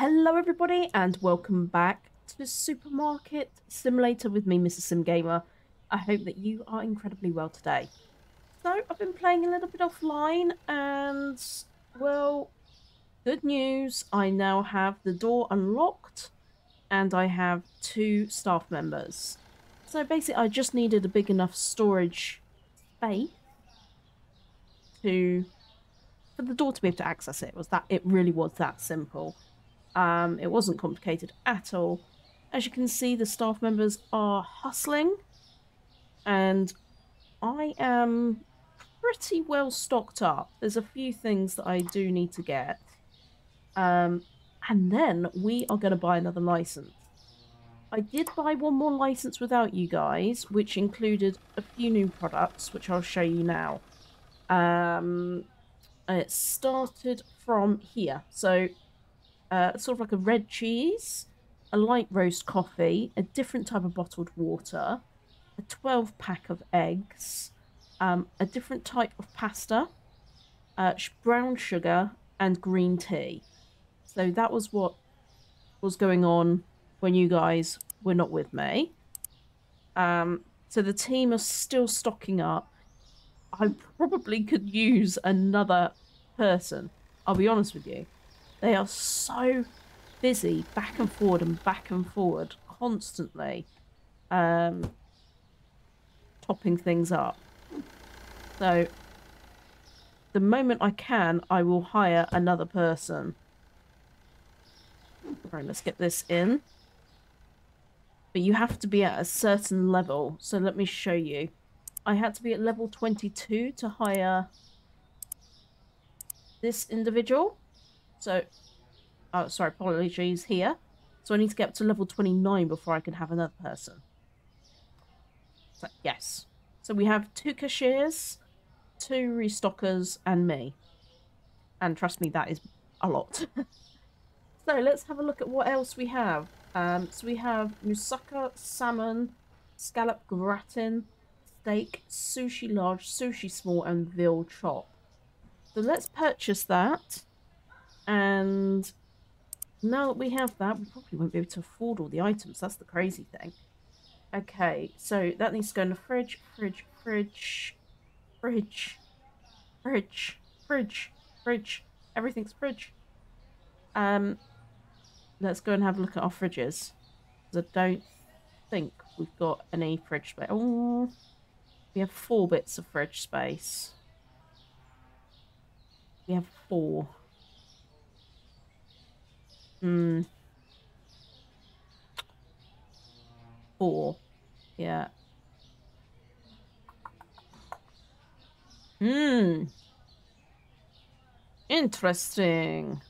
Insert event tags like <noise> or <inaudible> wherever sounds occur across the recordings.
Hello everybody and welcome back to the Supermarket Simulator with me, Mrs. Sim Gamer. I hope that you are incredibly well today. So, I've been playing a little bit offline and, well, good news. I now have the door unlocked and I have two staff members. So basically I just needed a big enough storage space to for the door to be able to access it. it was that it really was that simple. Um, it wasn't complicated at all. As you can see, the staff members are hustling, and I am pretty well stocked up. There's a few things that I do need to get. Um, and then we are going to buy another license. I did buy one more license without you guys, which included a few new products, which I'll show you now. Um, it started from here. So, uh, sort of like a red cheese, a light roast coffee, a different type of bottled water, a 12 pack of eggs, um, a different type of pasta, uh, brown sugar, and green tea. So that was what was going on when you guys were not with me. Um, so the team are still stocking up. I probably could use another person. I'll be honest with you. They are so busy back and forward and back and forward constantly um, topping things up. So the moment I can, I will hire another person. Right, let's get this in. But you have to be at a certain level. So let me show you. I had to be at level 22 to hire this individual. So, oh, sorry, apologies here. So I need to get up to level 29 before I can have another person. So, yes. So we have two cashiers, two restockers, and me. And trust me, that is a lot. <laughs> so let's have a look at what else we have. Um, so we have moussaka, salmon, scallop gratin, steak, sushi large, sushi small, and veal chop. So let's purchase that. And now that we have that, we probably won't be able to afford all the items. That's the crazy thing. Okay, so that needs to go in the fridge, fridge, fridge, fridge, fridge, fridge, fridge. Everything's fridge. Um, let's go and have a look at our fridges. I don't think we've got any fridge space. Oh, we have four bits of fridge space. We have four. Hmm. Four. Yeah. Hmm. Interesting.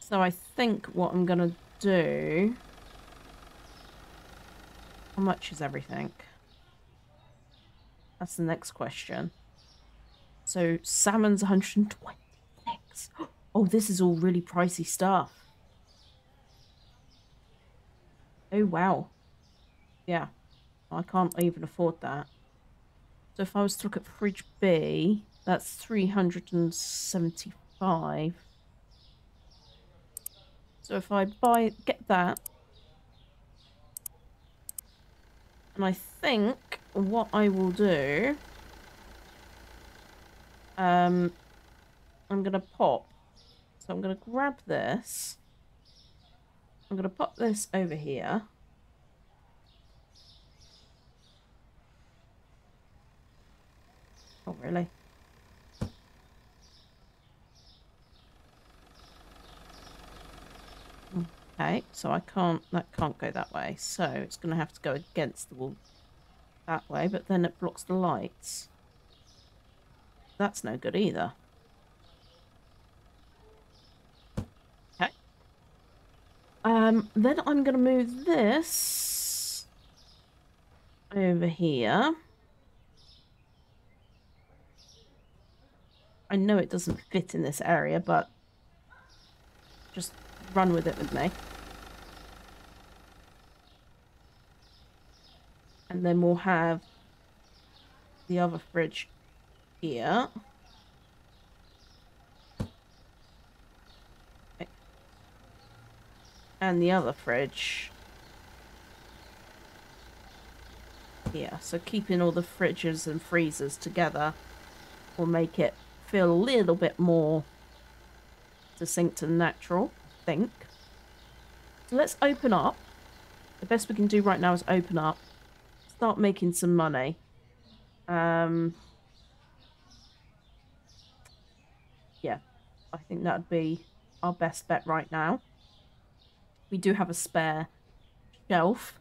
So I think what I'm going to do... How much is everything? That's the next question. So salmon's 126. <gasps> Oh, this is all really pricey stuff. Oh, wow. Yeah. I can't even afford that. So if I was to look at fridge B, that's 375. So if I buy, get that, and I think what I will do, um, I'm going to pop. I'm going to grab this. I'm going to pop this over here. Oh, really? Okay, so I can't, that can't go that way. So it's going to have to go against the wall that way, but then it blocks the lights. That's no good either. Um, then I'm going to move this over here. I know it doesn't fit in this area, but just run with it with me. And then we'll have the other fridge here. And the other fridge. Yeah, so keeping all the fridges and freezers together will make it feel a little bit more distinct and natural, I think. So let's open up. The best we can do right now is open up. Start making some money. Um, yeah, I think that'd be our best bet right now. We do have a spare shelf.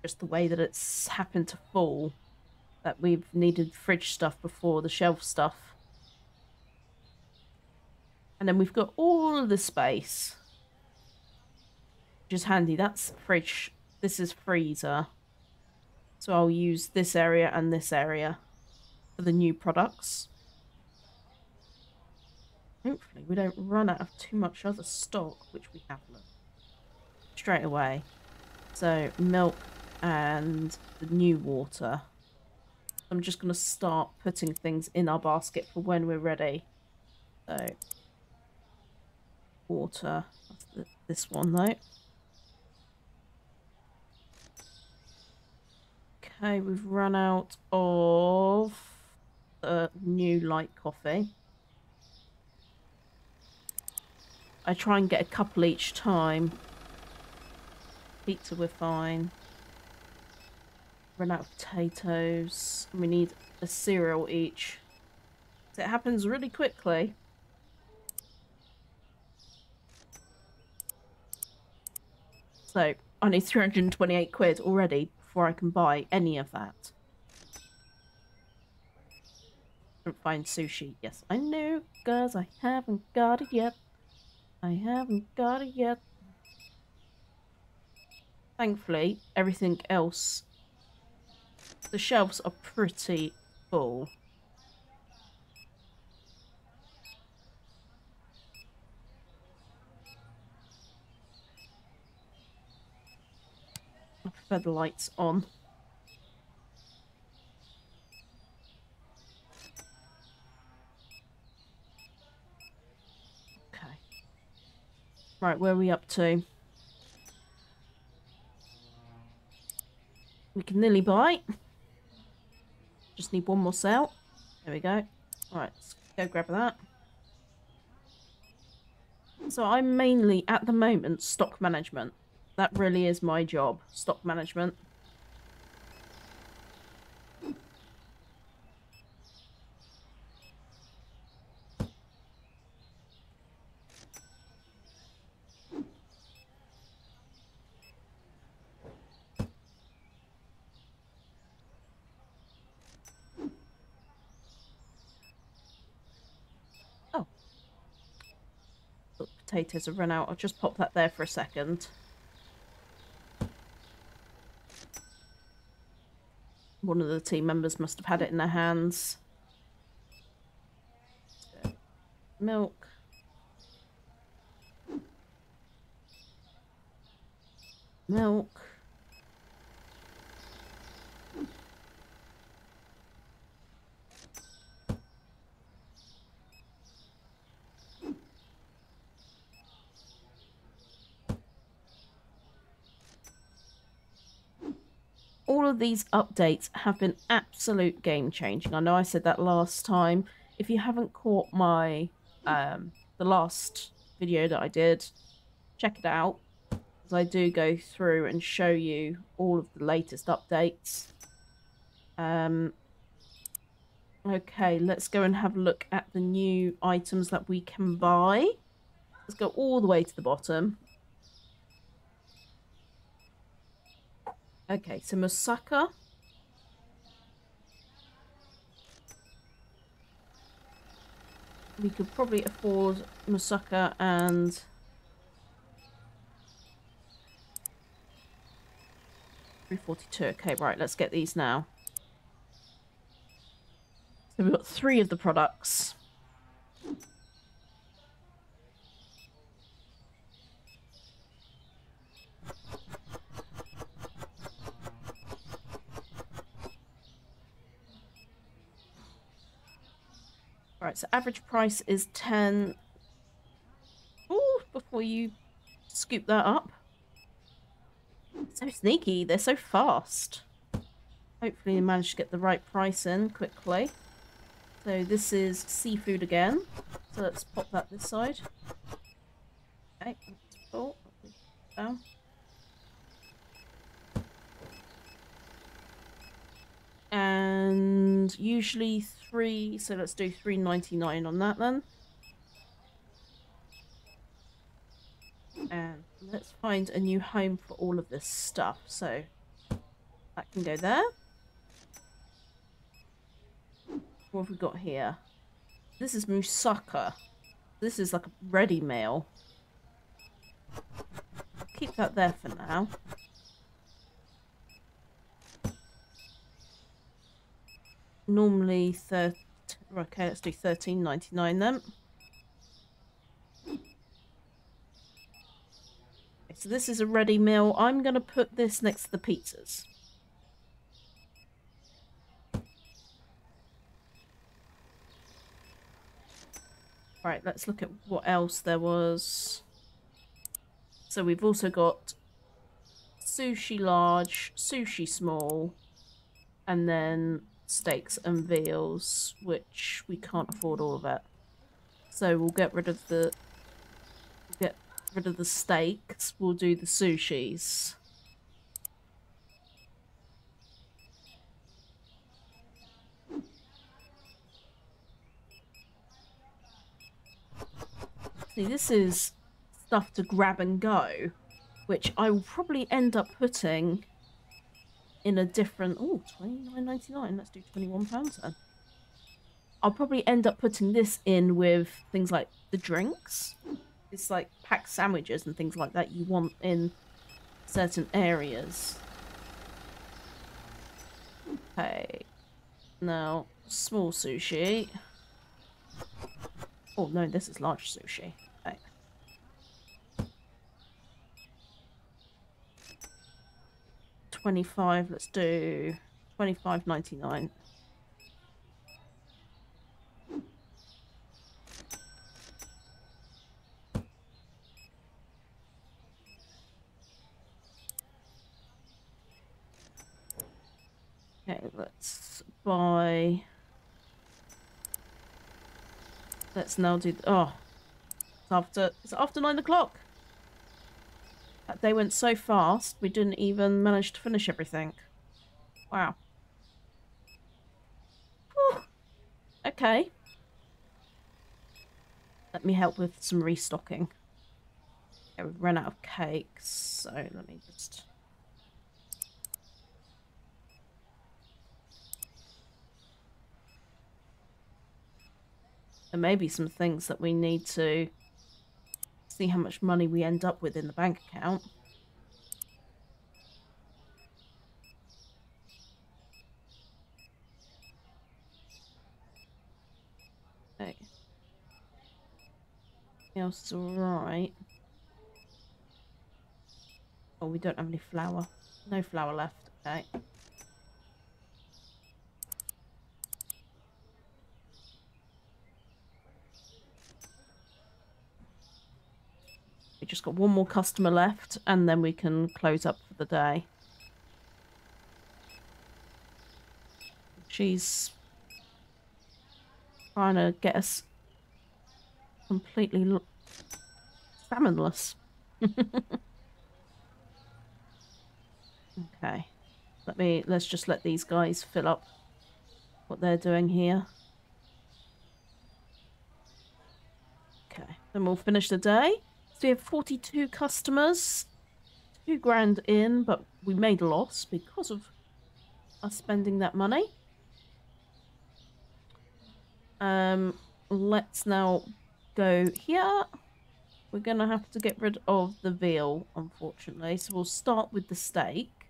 Just the way that it's happened to fall. That we've needed fridge stuff before the shelf stuff. And then we've got all of the space. Which is handy. That's fridge. This is freezer. So I'll use this area and this area for the new products. Hopefully we don't run out of too much other stock, which we haven't. Straight away. So milk and the new water. I'm just going to start putting things in our basket for when we're ready. So water. This one though. Okay, we've run out of the new light coffee. I try and get a couple each time. Pizza, we're fine. Run out of potatoes. We need a cereal each. It happens really quickly. So I need 328 quid already before I can buy any of that. Don't find sushi. Yes, I know, because I haven't got it yet. I haven't got it yet. Thankfully, everything else... The shelves are pretty full. I prefer the lights on. Okay. Right, where are we up to? We can nearly buy. Just need one more cell. There we go. Alright, let's go grab that. So I'm mainly, at the moment, stock management. That really is my job, stock management. Oh. The potatoes have run out. I'll just pop that there for a second. One of the team members must have had it in their hands. Milk. Milk. All of these updates have been absolute game changing. I know I said that last time. If you haven't caught my um, the last video that I did, check it out. As I do go through and show you all of the latest updates. Um, okay, let's go and have a look at the new items that we can buy. Let's go all the way to the bottom. Okay, so Moussaka. We could probably afford Moussaka and... Three forty-two. Okay, right. Let's get these now. So we've got three of the products. Right, so average price is 10... Ooh, before you scoop that up. So sneaky, they're so fast. Hopefully you managed to get the right price in quickly. So this is seafood again. So let's pop that this side. Okay, that's full. Down. And usually three, so let's do three ninety nine on that then. And let's find a new home for all of this stuff. So that can go there. What have we got here? This is moussaka. This is like a ready meal. Keep that there for now. Normally, thir okay, let's do thirteen ninety nine then. So this is a ready meal. I'm going to put this next to the pizzas. Right, let's look at what else there was. So we've also got sushi large, sushi small, and then steaks and veals, which we can't afford all of it. So we'll get rid of the get rid of the steaks. We'll do the sushis. See, this is stuff to grab and go, which I will probably end up putting in a different... Oh, twenty nine ninety nine. Let's do £21 then. I'll probably end up putting this in with things like the drinks. It's like packed sandwiches and things like that you want in certain areas. Okay. Now, small sushi. Oh no, this is large sushi. Okay. Twenty-five. Let's do twenty-five ninety-nine. Okay, let's buy. Let's now do. Oh, it's after. It's after nine o'clock. Day went so fast. We didn't even manage to finish everything. Wow. Whew. Okay. Let me help with some restocking. We've run out of cakes, so let me just. There may be some things that we need to see how much money we end up with in the bank account. Okay. else is alright. Oh, we don't have any flour. No flour left. Okay. We just got one more customer left and then we can close up for the day. She's trying to get us completely salmonless. <laughs> okay. Let me let's just let these guys fill up what they're doing here. Okay, then we'll finish the day. So we have 42 customers, two grand in, but we made a loss because of us spending that money. Um, let's now go here. We're going to have to get rid of the veal, unfortunately. So we'll start with the steak.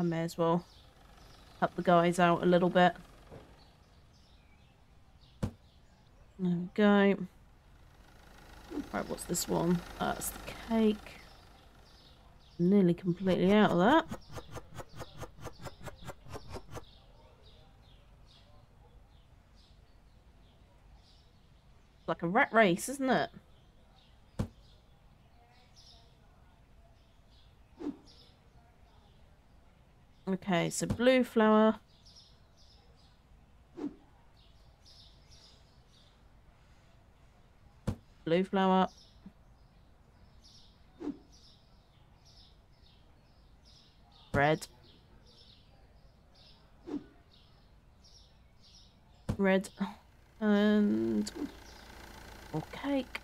I may as well help the guys out a little bit. There we go. Right, what's this one? That's the cake. nearly completely out of that. Like a rat race, isn't it? Okay, so blue flour. Blue flour. Red. Red. And more cake.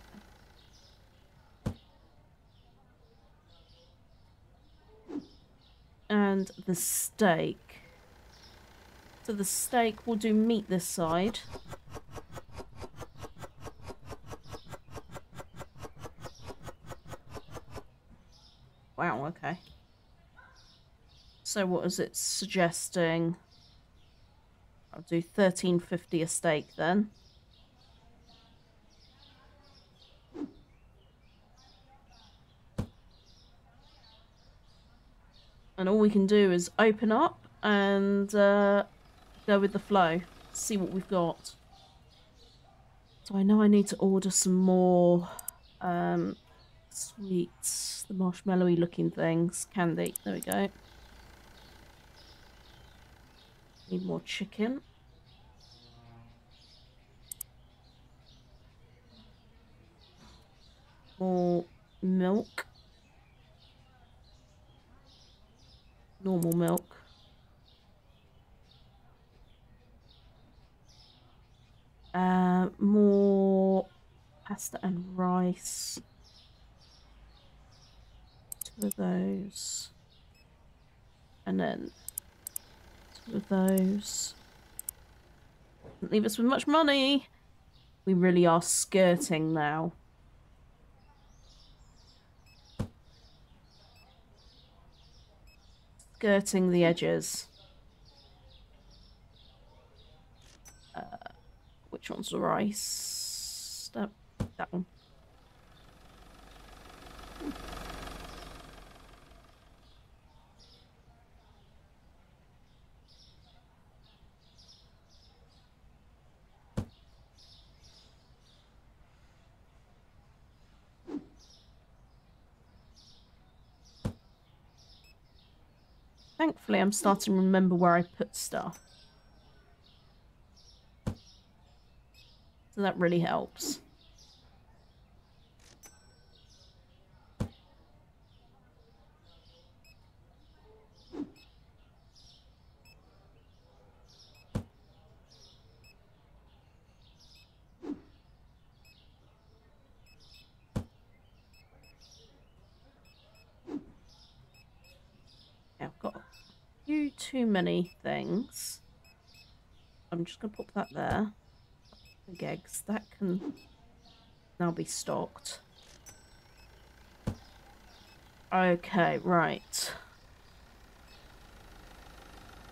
And the steak. So the steak will do meat this side. Wow, okay. So what is it suggesting? I'll do 1350 a steak then. And all we can do is open up and uh, go with the flow. See what we've got. So I know I need to order some more um, sweets, the marshmallowy looking things, candy. There we go. Need more chicken. More milk. Normal milk. Uh, more pasta and rice. Two of those. And then two of those. Doesn't leave us with much money. We really are skirting now. Skirting the edges. Uh, which one's the rice? That, that one. Thankfully, I'm starting to remember where I put stuff. So that really helps. I've got a few too many things. I'm just going to put that there. The eggs. That can now be stocked. Okay, right.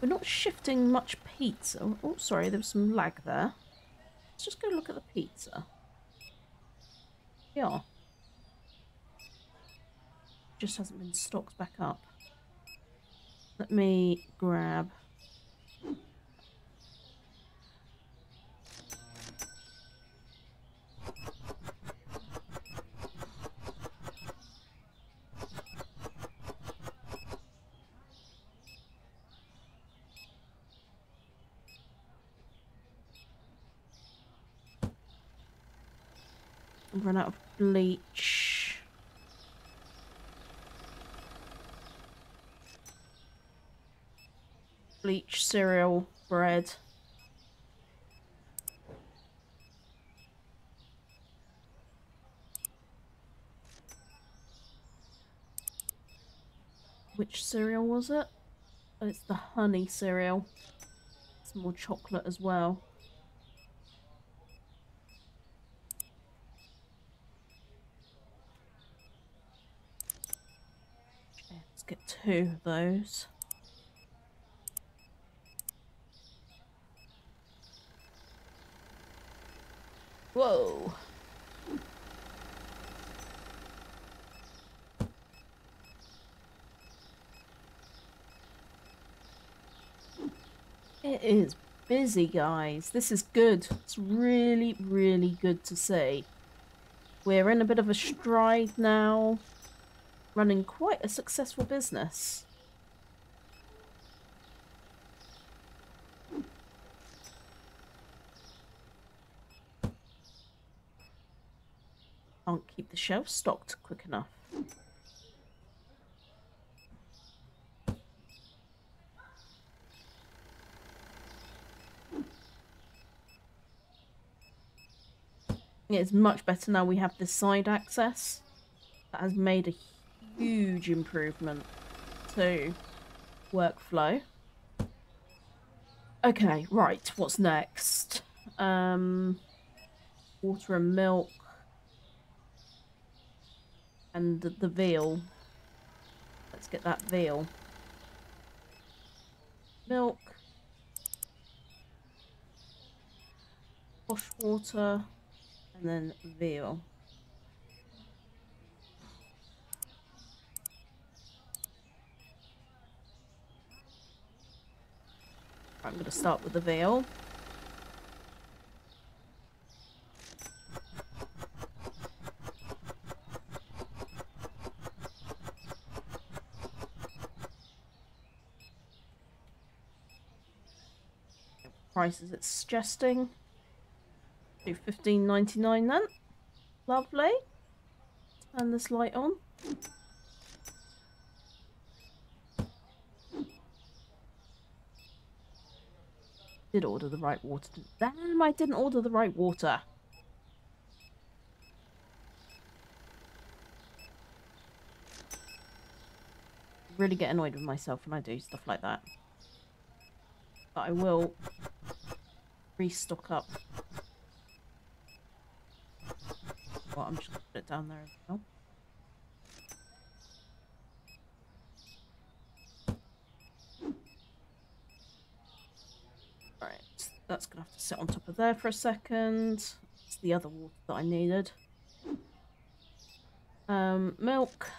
We're not shifting much pizza. Oh, sorry, there was some lag there. Let's just go look at the pizza. Yeah. Just hasn't been stocked back up. Let me grab run out of bleach. Bleach, cereal, bread. Which cereal was it? Oh, it's the honey cereal. Some more chocolate as well. Let's get two of those. Whoa. It is busy, guys. This is good. It's really, really good to see. We're in a bit of a stride now, running quite a successful business. The shelf stocked quick enough. It's much better now we have this side access. That has made a huge improvement to workflow. Okay, right, what's next? Um, water and milk. And the, veal. Let's get that veal. Milk. Wash water and then veal. I'm going to start with the veal. Prices it's suggesting. Do fifteen ninety nine then. Lovely. Turn this light on. Did order the right water. Damn, I didn't order the right water. Really get annoyed with myself when I do stuff like that. But I will restock up Well, I'm just gonna put it down there as well. Alright, that's gonna have to sit on top of there for a second. It's the other water that I needed. Um, milk.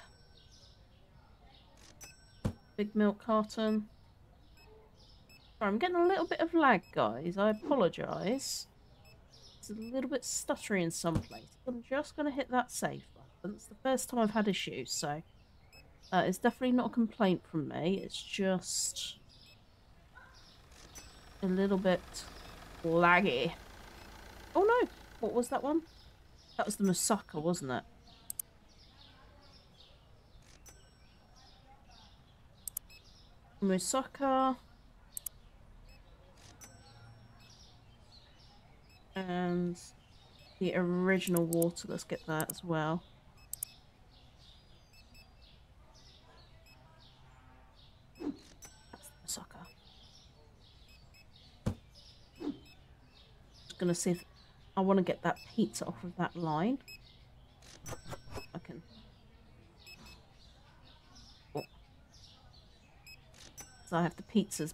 Big milk carton. Sorry, I'm getting a little bit of lag, guys. I apologise. It's a little bit stuttery in some places. I'm just going to hit that save button. It's the first time I've had issues, so... Uh, it's definitely not a complaint from me. It's just... A little bit laggy. Oh no! What was that one? That was the Moussaka, wasn't it? Moussaka. And the original water, let's get that as well. Sucker. Just gonna see if I want to get that pizza off of that line. I can. Oh. So I have the pizzas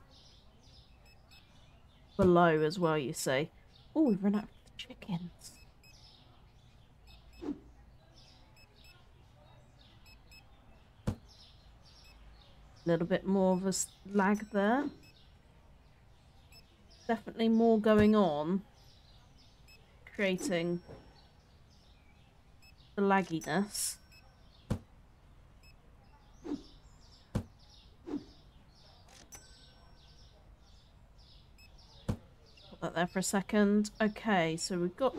below as well, you see. Oh, we've run out of chickens. A little bit more of a lag there. Definitely more going on. Creating the lagginess. That there for a second. Okay, so we've got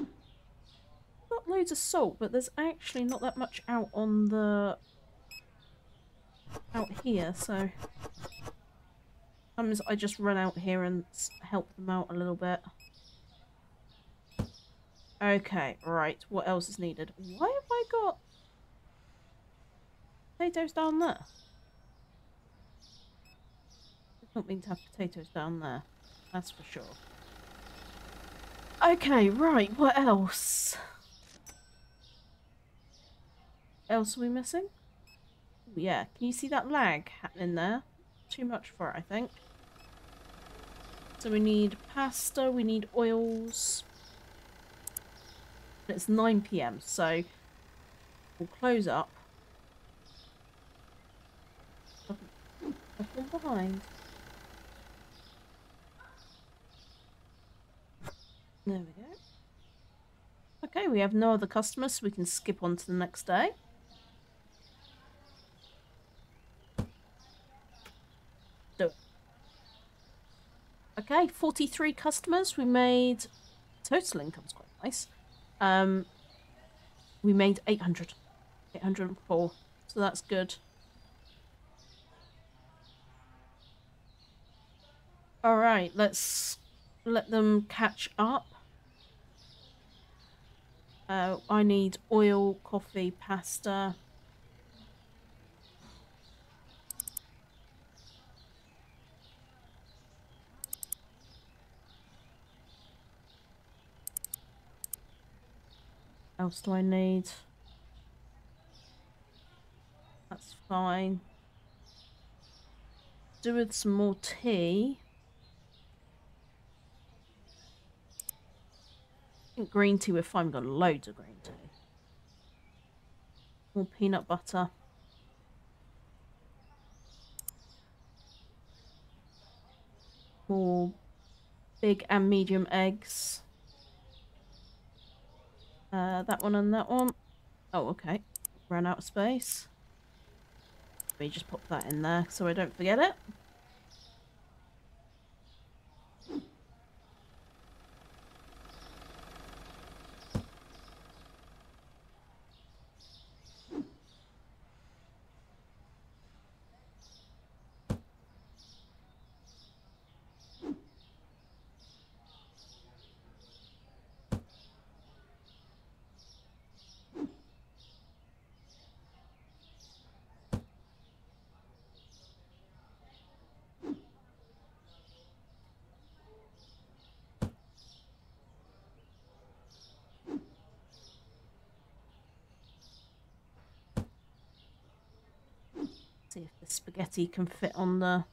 got loads of salt, but there's actually not that much out on the out here, so sometimes I just run out here and help them out a little bit. Okay, right. What else is needed? Why have I got potatoes down there? I don't mean to have potatoes down there. That's for sure. Okay, right, what else? Else are we missing? Ooh, yeah, can you see that lag happening there? Too much for it, I think. So we need pasta, we need oils. It's 9pm, so we'll close up. Up behind. There we go. Okay, we have no other customers, so we can skip on to the next day. Do it. Okay, 43 customers. We made... Total income's quite nice. Um, we made 800. 804. So that's good. Alright, let's let them catch up. Uh, I need oil, coffee, pasta. else do I need? That's fine. Do with some more tea. Green tea we're fine. We've got loads of green tea. More peanut butter. More big and medium eggs. Uh, that one and that one. Oh, okay. Ran out of space. Me just pop that in there so I don't forget it. Spaghetti can fit on the...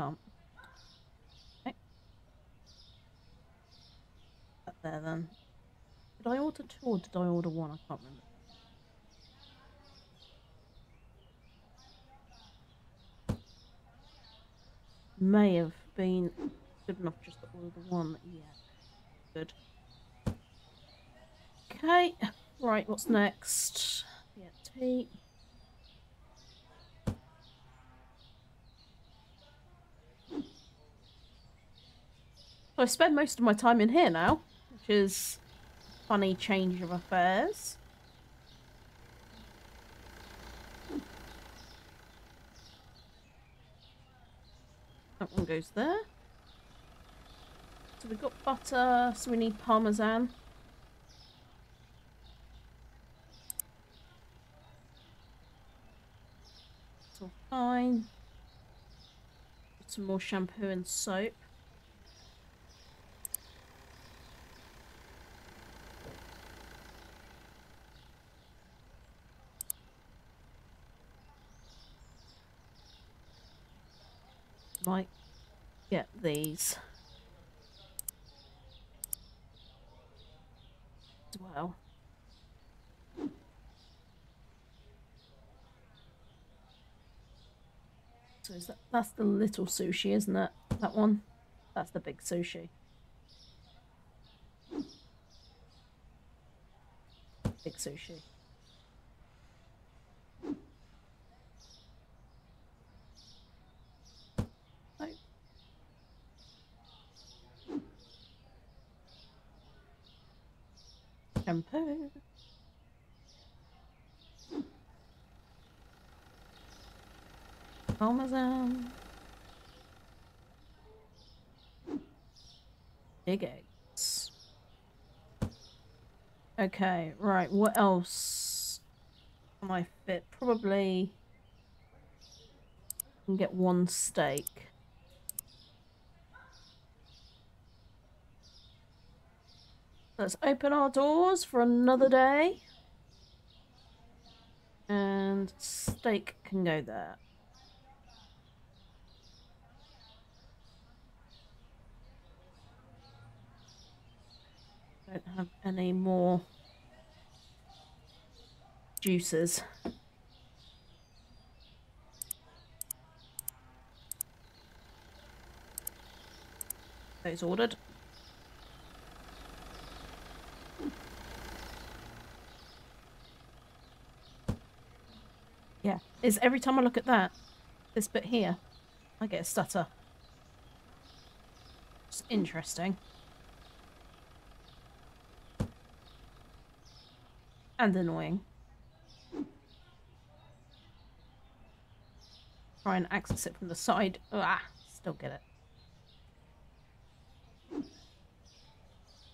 Oh. Okay. Up there then. Did I order two or did I order one? I can't remember. May have been good enough just to order one. Yeah. Good. Okay. Right, what's next? Yeah, tape. So I spend most of my time in here now, which is funny change of affairs. That one goes there. So we've got butter, so we need parmesan. It's All fine. Some more shampoo and soap. Might get these as well. So is that, that's the little sushi, isn't it? That one? That's the big sushi. Big sushi. Shampoo. Parmesan. Big eggs. Okay, right, what else can I fit? Probably can get one steak. Let's open our doors for another day. And steak can go there. don't have any more juices. Those ordered. Yeah, is every time I look at that, this bit here, I get a stutter. It's interesting. And annoying. Try and access it from the side. Ah, still get it.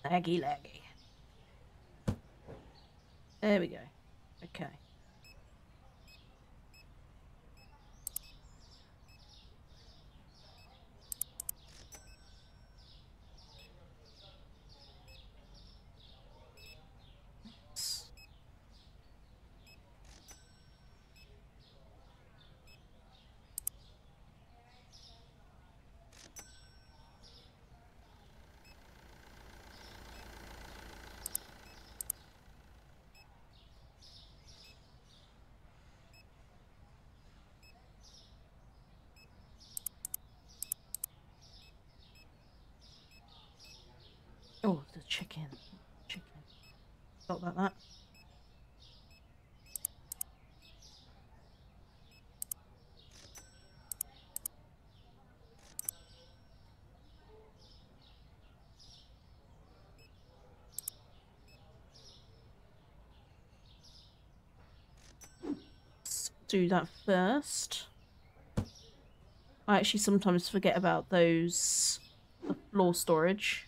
Laggy, laggy. There we go. Okay. Oh, the chicken. Chicken. About that. Do that first. I actually sometimes forget about those uh, floor storage.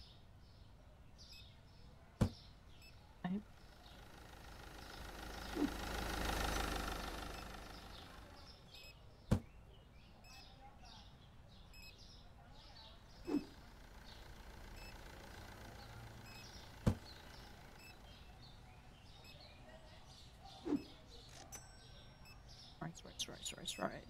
Right, right, right.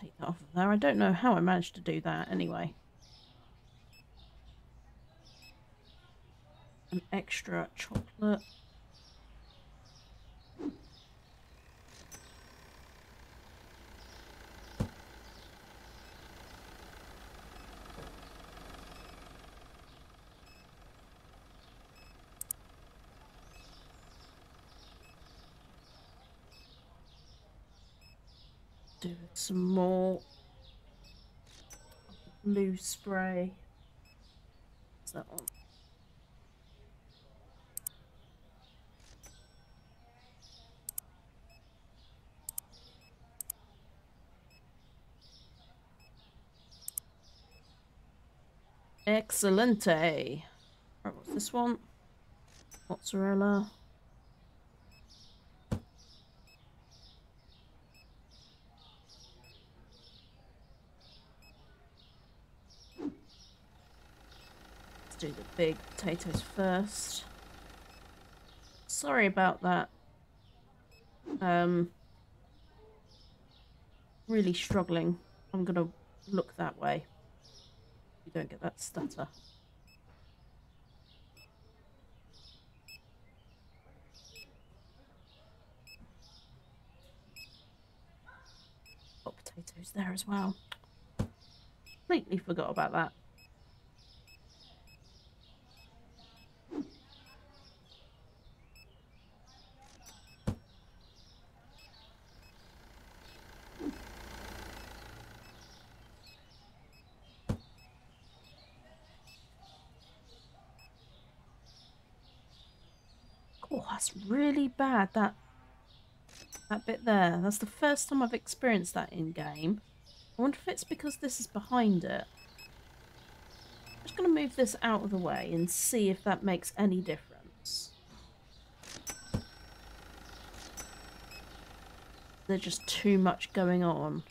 Take that off of there. I don't know how I managed to do that anyway. an extra chocolate. Do some more blue spray. What's that one? Excelente. Right, what's this one? Mozzarella. Let's do the big potatoes first. Sorry about that. Um, really struggling. I'm gonna look that way don't get that stutter. Got potatoes there as well. Completely forgot about that. That's really bad, that that bit there. That's the first time I've experienced that in-game. I wonder if it's because this is behind it. I'm just going to move this out of the way and see if that makes any difference. There's just too much going on.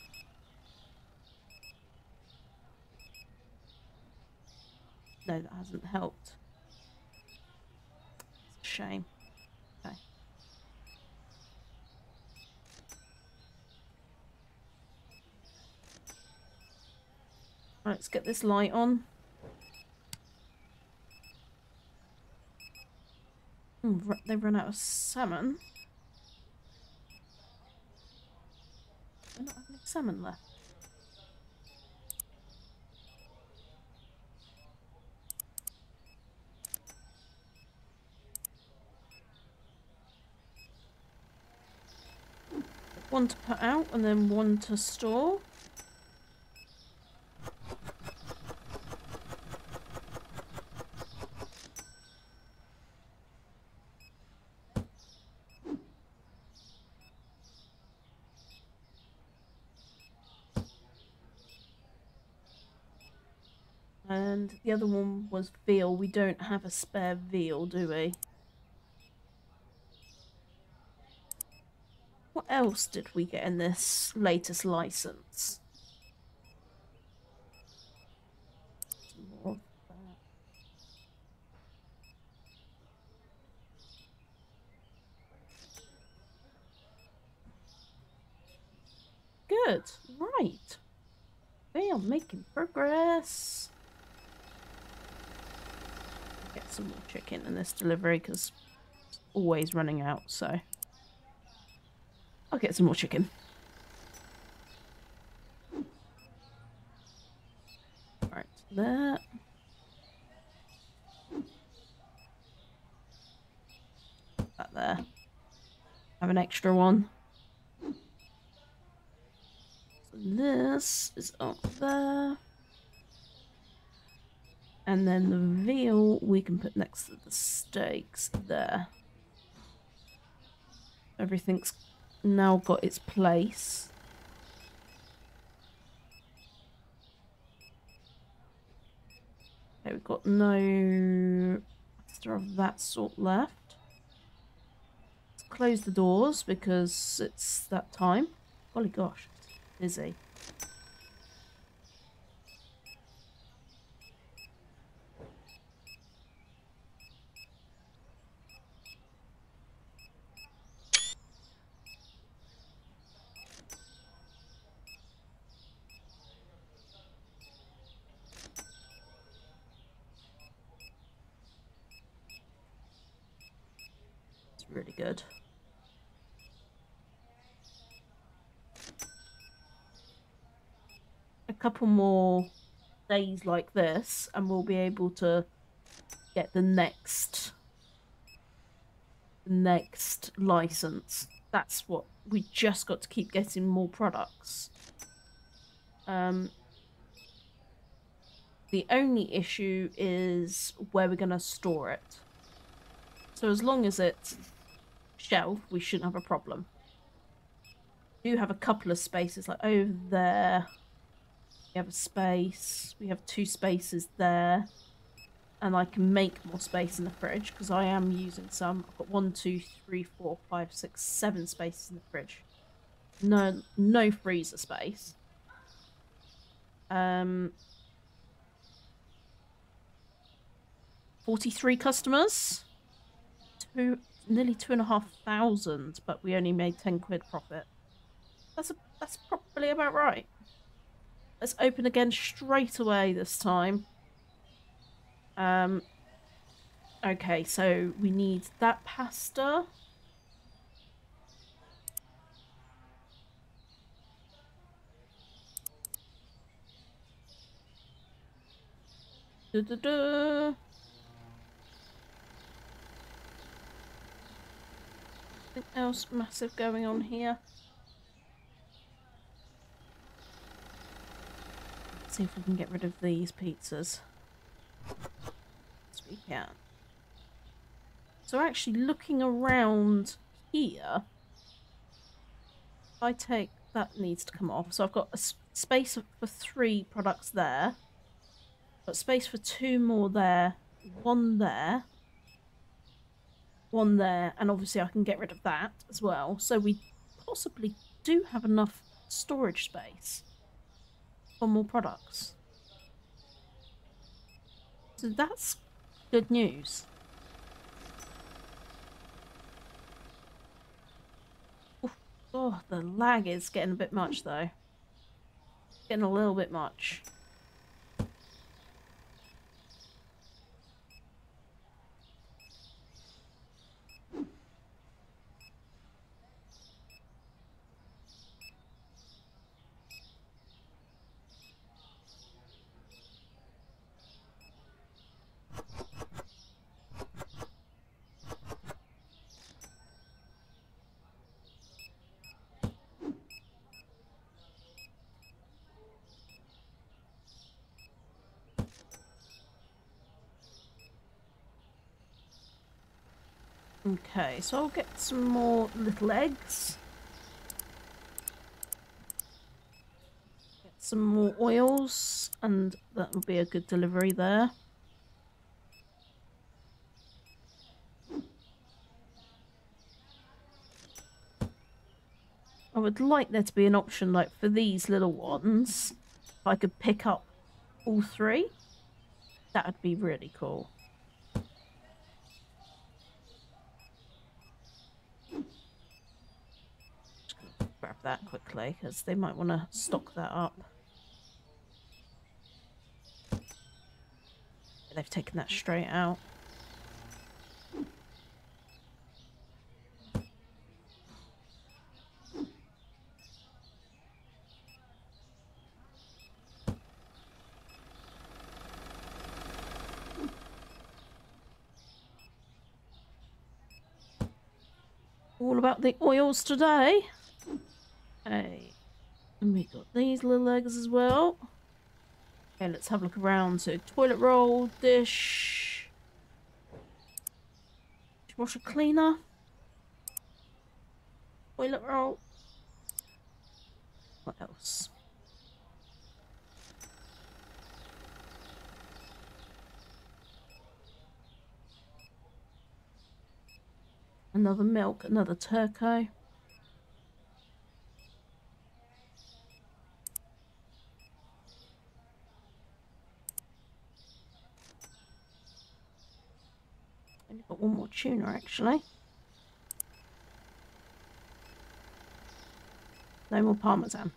No, that hasn't helped. It's a shame. Let's get this light on. Ooh, they've run out of salmon. They're not having salmon left. One to put out and then one to store. And the other one was veal. We don't have a spare veal, do we? What else did we get in this latest license? Good. Right. We are making progress. Get some more chicken in this delivery because it's always running out, so... I'll get some more chicken. Right, there. That there. Have an extra one. So this is up there. And then the veal we can put next to the steaks there. Everything's now got its place. Okay, we've got no pasta of that sort left. Let's close the doors because it's that time. Holy gosh, busy. really good. A couple more days like this and we'll be able to get the next next license. That's what we just got to keep getting more products. Um, the only issue is where we're going to store it. So as long as it's shelf, we shouldn't have a problem. We do have a couple of spaces, like over there. We have a space. We have two spaces there. And I can make more space in the fridge because I am using some. I've got one, two, three, four, five, six, seven spaces in the fridge. No, no freezer space. Um, 43 customers. Two, nearly two and a half thousand, but we only made ten quid profit. That's a, that's probably about right. Let's open again straight away this time. Um. Okay, so we need that pasta. Da -da -da. Anything else massive going on here? Let's see if we can get rid of these pizzas. We can. So actually looking around here, if I take, that needs to come off. So I've got a space for three products there. Got space for two more there, one there one there, and obviously I can get rid of that as well. So we possibly do have enough storage space for more products. So that's good news. Oh, the lag is getting a bit much though. Getting a little bit much. Okay, so I'll get some more little eggs. Get some more oils, and that will be a good delivery there. I would like there to be an option like for these little ones, if I could pick up all three, that would be really cool. grab that quickly because they might want to stock that up. They've taken that straight out. All about the oils today. Okay. And we got these little eggs as well. Okay, let's have a look around. So toilet roll, dish, dishwasher cleaner, toilet roll. What else? Another milk, another turco. One more tuna actually. No more parmesan.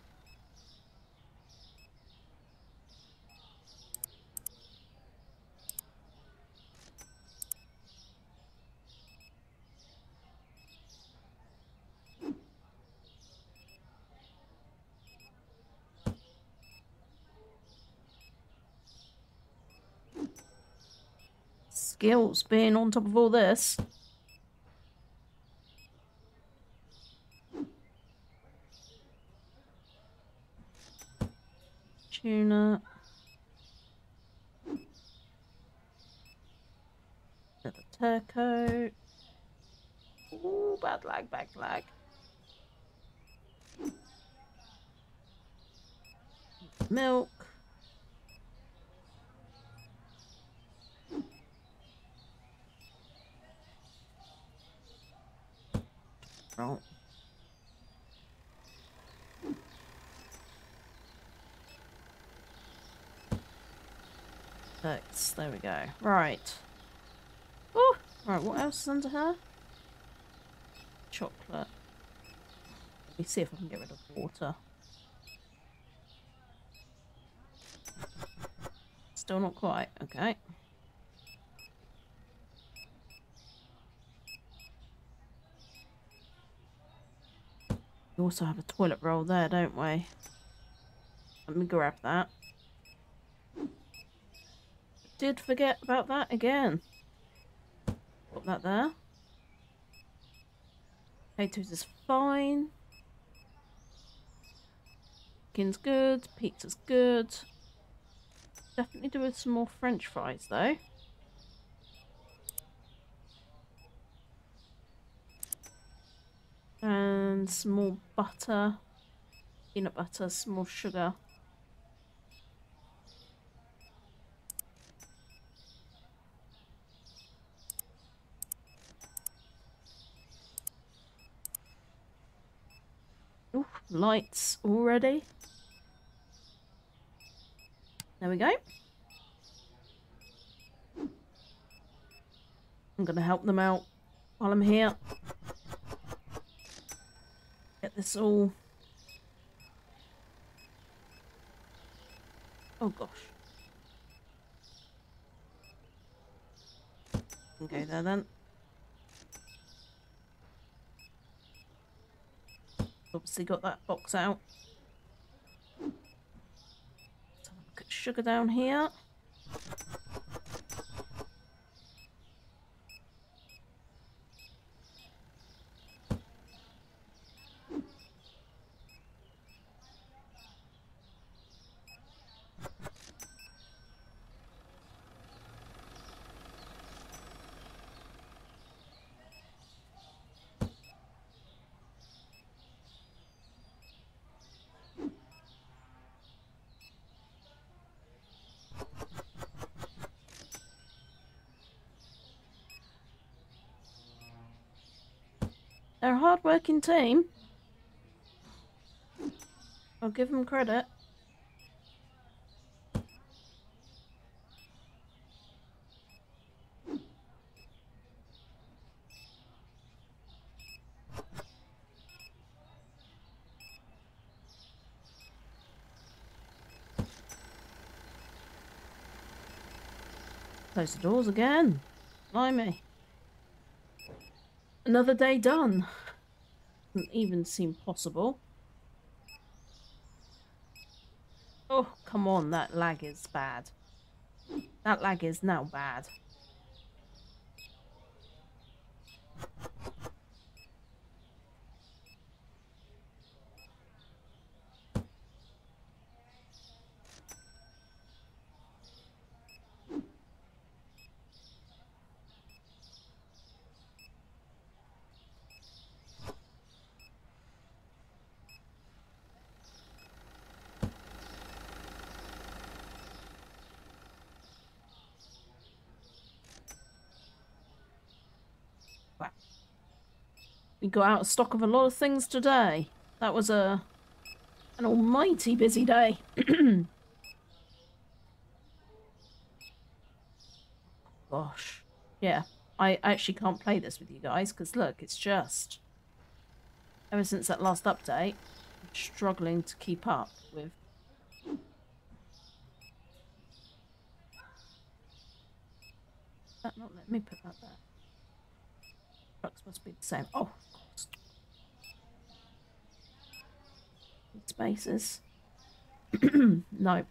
Skills being on top of all this. Tuna. Another turco. Ooh, bad lag, bad lag. Milk. Right. Six. There we go. Right. Oh, right. What else is under her? Chocolate. Let me see if I can get rid of water. Still not quite. Okay. We also have a toilet roll there, don't we? Let me grab that. Did forget about that again. Put that there. Potatoes is fine. Chicken's good. Pizza's good. Definitely do with some more french fries though. and some more butter, peanut butter, some more sugar. Ooh, lights already. There we go. I'm going to help them out while I'm here get this all... Oh gosh. Okay there then. Obviously got that box out. Let's have a look at sugar down here. They're a hard-working team. I'll give them credit. Close the doors again. Blimey. Another day done. Doesn't even seem possible. Oh, come on, that lag is bad. That lag is now bad. We got out of stock of a lot of things today. That was a an almighty busy day. <clears throat> Gosh. Yeah, I actually can't play this with you guys because look, it's just... Ever since that last update, I'm struggling to keep up with... That not let me put that there. Trucks must be the same. Oh, spaces. <clears throat> no.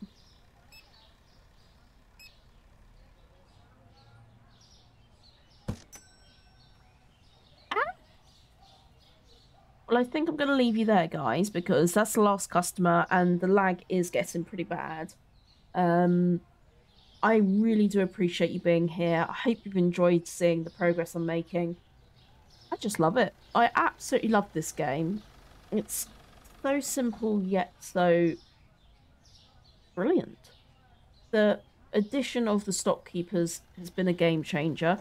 Well, I think I'm going to leave you there, guys, because that's the last customer and the lag is getting pretty bad. Um, I really do appreciate you being here. I hope you've enjoyed seeing the progress I'm making. I just love it. I absolutely love this game. It's so simple yet so brilliant. The addition of the stock keepers has been a game changer.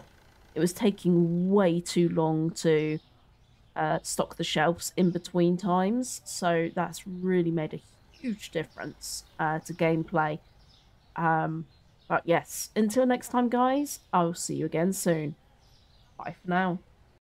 It was taking way too long to uh, stock the shelves in between times, so that's really made a huge difference uh, to gameplay. Um, but yes, until next time, guys, I'll see you again soon. Bye for now.